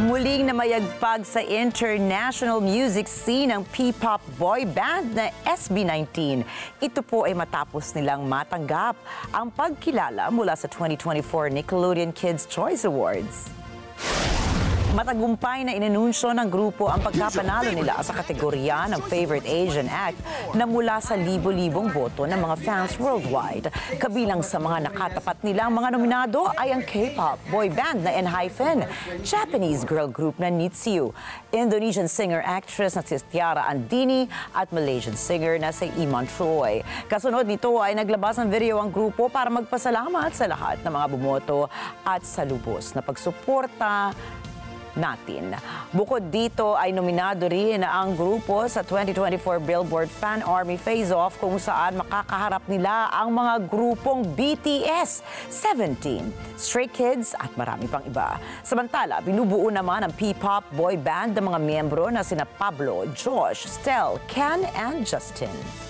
Muling namayagpag sa international music scene ang P-pop boy band na SB19. Ito po ay matapos nilang matanggap ang pagkilala mula sa 2024 Nickelodeon Kids Choice Awards. Matagumpay na inanunsyo ng grupo ang pagkapanalo nila sa kategorya ng Favorite Asian Act na mula sa libo-libong boto ng mga fans worldwide. Kabilang sa mga nakatapat nilang mga nominado ay ang K-pop boy band na Enhypen, Japanese girl group na Nitsu, Indonesian singer-actress na si Tiara Andini at Malaysian singer na si Iman Troy. Kasunod nito ay naglabas ng video ang grupo para magpasalamat sa lahat ng mga bumoto at sa lubos na pagsuporta natin. Bukod dito ay nominado rin ang grupo sa 2024 Billboard Fan Army Face-Off kung saan makakaharap nila ang mga grupong BTS, 17, Stray Kids at marami pang iba. Samantala, binubuo naman ang P-pop boy band ng mga miyembro na sina Pablo, Josh, Stel, Ken and Justin.